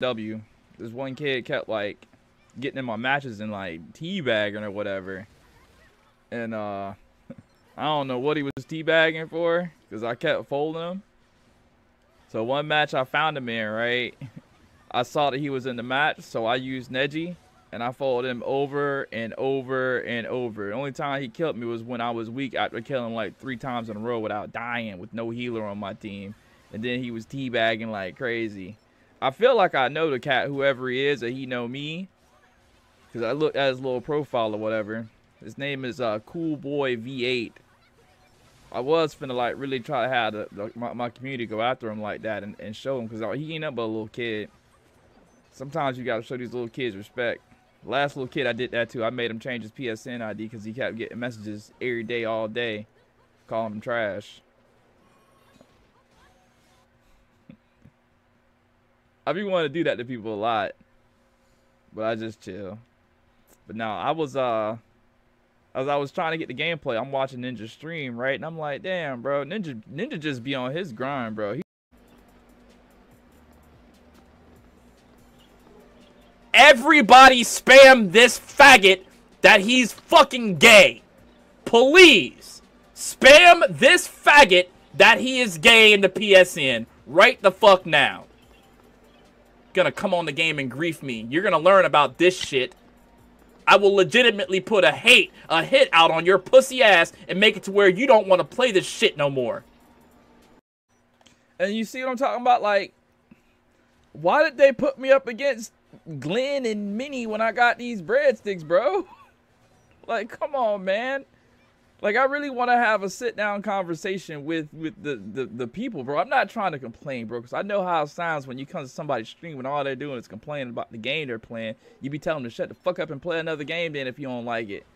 W. This one kid kept like getting in my matches and like teabagging or whatever. And uh I don't know what he was teabagging for because I kept folding him. So one match I found him in, right? I saw that he was in the match, so I used Neji and I followed him over and over and over. The only time he killed me was when I was weak after killing like three times in a row without dying with no healer on my team. And then he was teabagging like crazy. I feel like I know the cat, whoever he is, that he know me. Because I looked at his little profile or whatever. His name is uh, Cool Boy V8. I was finna like really try to have the, the, my, my community go after him like that and, and show him because he ain't up but a little kid. Sometimes you gotta show these little kids respect. Last little kid I did that to. I made him change his PSN ID because he kept getting messages every day, all day, calling him trash. I be wanting to do that to people a lot, but I just chill. But now I was uh, as I was trying to get the gameplay, I'm watching Ninja stream right, and I'm like, damn, bro, Ninja Ninja just be on his grind, bro. He Everybody spam this faggot that he's fucking gay. Please. Spam this faggot that he is gay in the PSN right the fuck now. Gonna come on the game and grief me. You're gonna learn about this shit. I will legitimately put a hate, a hit out on your pussy ass and make it to where you don't want to play this shit no more. And you see what I'm talking about? Like, why did they put me up against Glenn and Minnie when I got these breadsticks, bro. like, come on, man. Like, I really want to have a sit-down conversation with with the, the, the people, bro. I'm not trying to complain, bro, because I know how it sounds when you come to somebody's stream and all they're doing is complaining about the game they're playing. You be telling them to shut the fuck up and play another game then if you don't like it.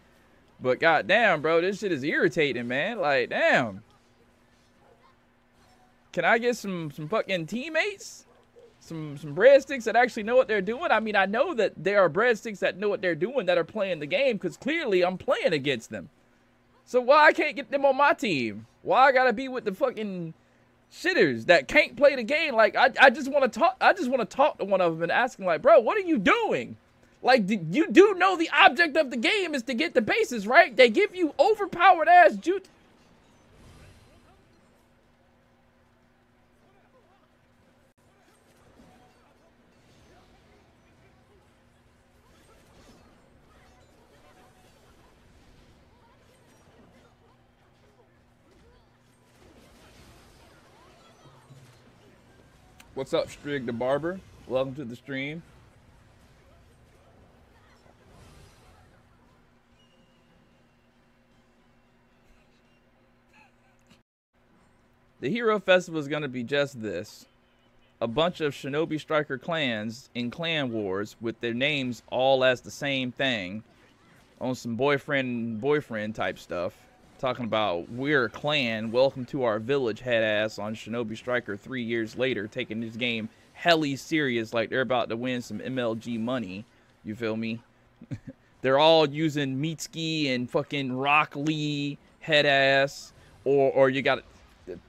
But goddamn, bro, this shit is irritating, man. Like, damn. Can I get some some fucking teammates? some some breadsticks that actually know what they're doing. I mean, I know that there are breadsticks that know what they're doing that are playing the game because clearly I'm playing against them. So why I can't get them on my team? Why I gotta be with the fucking shitters that can't play the game? Like I, I just want to talk. I just want to talk to one of them and ask him like, bro, what are you doing? Like you do know the object of the game is to get the bases, right? They give you overpowered ass juice. What's up, Strig the Barber? Welcome to the stream. The Hero Festival is going to be just this. A bunch of Shinobi Striker clans in clan wars with their names all as the same thing on some boyfriend boyfriend type stuff talking about we're a clan. Welcome to our village, head ass on Shinobi Striker three years later, taking this game helly serious, like they're about to win some MLG money. You feel me? they're all using Mitsuki and fucking Rock Lee head ass, or or you got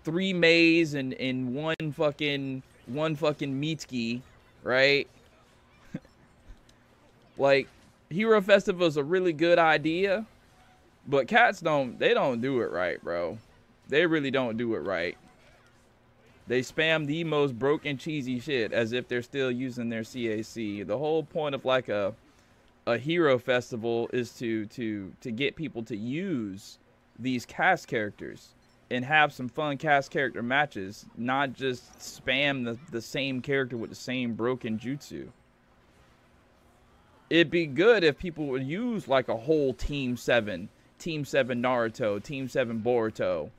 three Mays and and one fucking one fucking Mitsuki, right? like Hero Festival is a really good idea but cats don't they don't do it right, bro. They really don't do it right. They spam the most broken cheesy shit as if they're still using their CAC. The whole point of like a a hero festival is to to to get people to use these cast characters and have some fun cast character matches, not just spam the, the same character with the same broken jutsu. It'd be good if people would use like a whole team seven Team Seven Naruto, Team Seven Boruto.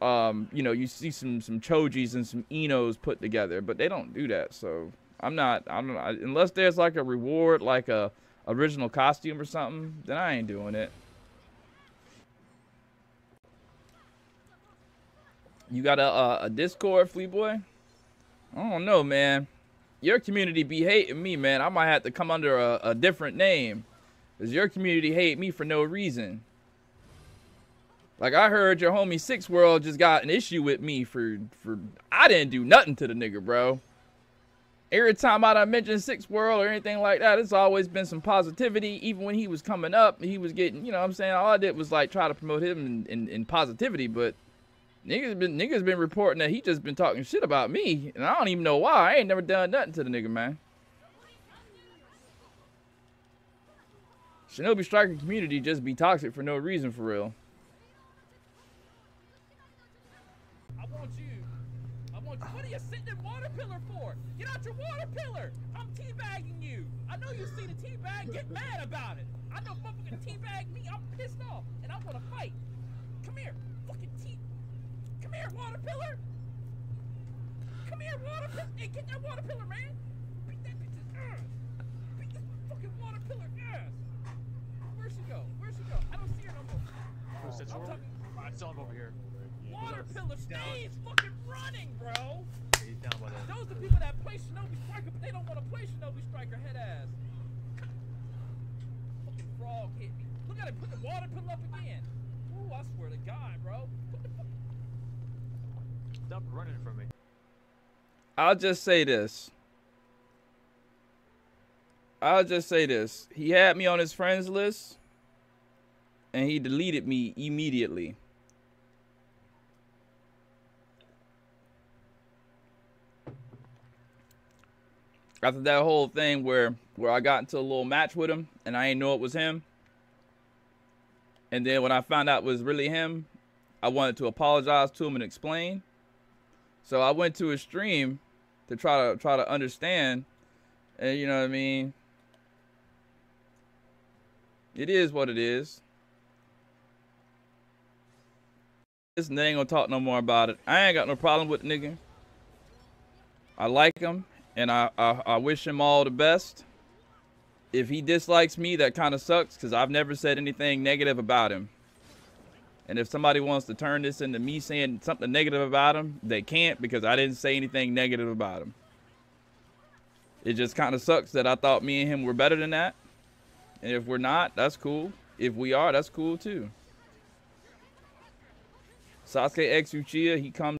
Um, you know, you see some some Chojis and some Inos put together, but they don't do that. So I'm not. I don't know unless there's like a reward, like a original costume or something. Then I ain't doing it. You got a, a, a Discord, Flea Boy? I don't know, man. Your community be hating me, man. I might have to come under a, a different name. Because your community hate me for no reason. Like I heard your homie Six World just got an issue with me for for I didn't do nothing to the nigga, bro. every time I done mentioned Six World or anything like that, it's always been some positivity. Even when he was coming up, he was getting, you know what I'm saying? All I did was like try to promote him in, in, in positivity, but niggas been niggas been reporting that he just been talking shit about me, and I don't even know why. I ain't never done nothing to the nigga, man. Shinobi Striker community just be toxic for no reason, for real. I want you. I want you. What are you sitting in water pillar for? Get out your water pillar. I'm teabagging you. I know you see the teabag. Get mad about it. I know motherfucking teabag me. I'm pissed off, and I want to fight. Come here, fucking tea. Come here, water pillar. Come here, water pillar. Hey, get that water pillar, man. Beat that bitch's ass. Beat this fucking water pillar ass. Where'd she go? Where'd she go? I don't see her no more. This I'm talking- I saw him over here. Water pillar stays fucking running, bro. He's down by that. Those are the people that play Shinobi Striker, but they don't want to play Shinobi Striker head ass. Fucking frog hit me. Look at it, put the water pillar up again. Ooh, I swear to God, bro. What the fuck? Stop running from me. I'll just say this. I'll just say this. He had me on his friends list, and he deleted me immediately. After that whole thing where where I got into a little match with him and I didn't know it was him. And then when I found out it was really him, I wanted to apologize to him and explain. So I went to his stream to try to try to understand, and you know what I mean. It is what it is. This nigga ain't gonna talk no more about it. I ain't got no problem with the nigga. I like him, and I I, I wish him all the best. If he dislikes me, that kind of sucks, cause I've never said anything negative about him. And if somebody wants to turn this into me saying something negative about him, they can't because I didn't say anything negative about him. It just kind of sucks that I thought me and him were better than that. And if we're not, that's cool. If we are, that's cool too. Sasuke X Uchiha, he comes